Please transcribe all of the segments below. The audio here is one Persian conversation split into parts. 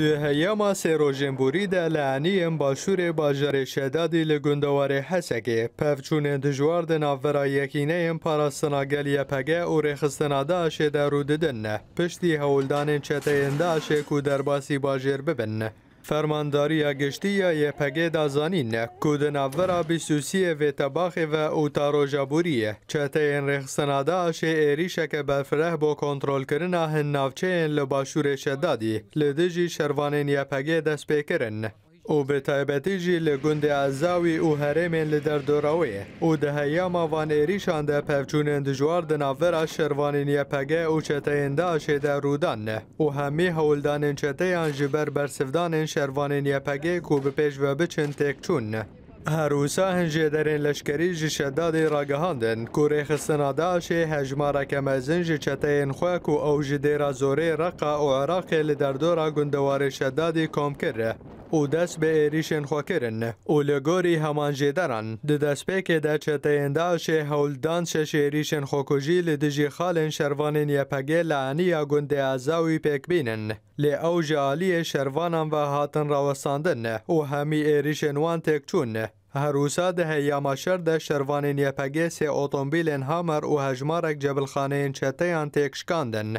دو هیاما سی رو جنبوری ده لعنی باشور باجر شدادی لگندواری حسگی پفچون انتجوار ده نوورا یکینه ام پارستنا گل پگه او ریخستنا اشه ده پشتی هولدان چطه انده اشه کو درباسی باجر ببن فرمانداری اگشتی یا یپگی دازانین کود نوورا بیسوسی و تباخی و اوتا روژابوریه چه تین رخصناده آشه ایریشک بفره با کنترول کرن آهن نوچه این لباشور شدادی لدجی شروانین یپگی دست پیکرن او به طیبتی جی لگند ازاوی او هرمین لدر دوراوی او ده هیام آوان ایریشان ده پفچون اندجوار ده نفر از یه پگه او چطه انده ده رودان نه او همی هولدان این چطه یان جبر برسفدان این شروانین یه پگه کو بپیش و بچن تک چون نه هر اوسا هنجه در این لشکری جی شداد را گهاندن کوری خستنا ده آشه هجما را کمزن جی چطه این کو او جی زوری رقا او عراقی لدر دورا گندوار شدادی کم کرده او دەست بە ئێریشێن خۆکردن و لە گۆری هەمان ژێدەران ددەستپێکێدا چێتەێنداشێ هەولدان شەش ێریشێن خۆکوژی لە دژی خاڵێن شەروانین یەپەگێ لەعنیە گوندێ ئازاوی پێکبینن لێ ئەو ژالیە شەروانان بە هاتن ڕەوەساندن و هەمی ئێریشێنوان تێکچوون هەروسا دە هەیەماشەردە شەروانین یەپەگێ سێ ئۆتۆمبیلێن هامەر و هەژمارێک جەبلخانەیەن چێتەیان تێکشکاندن.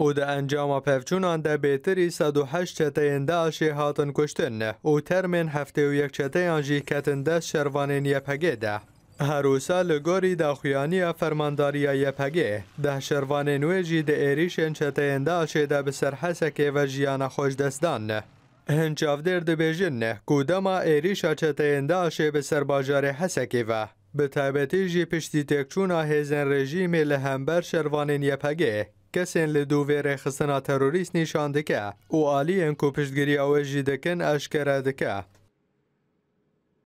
او د انجام پفچونان د بهتری 108 چته انداشه هاتن کشتن او ترمن هفته و یک چته انجی کتن ده شروان نیپگه ده. هروسا لگوری دا خویانی فرمانداری یپگی ده شروان نویجی ده ایریش انچته انداشه ده بسر حسکی و جیان خوش دستان. هنچاف در ده بیجن کودما ایریش انچته انداشه بسر باجار حسکی و به طبیتی جی پشتی تکچون هیزن رژیم لهمبر شروان یپگی کسین سن له دوه ره خصنا تروریست نشاندکه او الی انکوپشتګری اوجده کن اشکرا دکه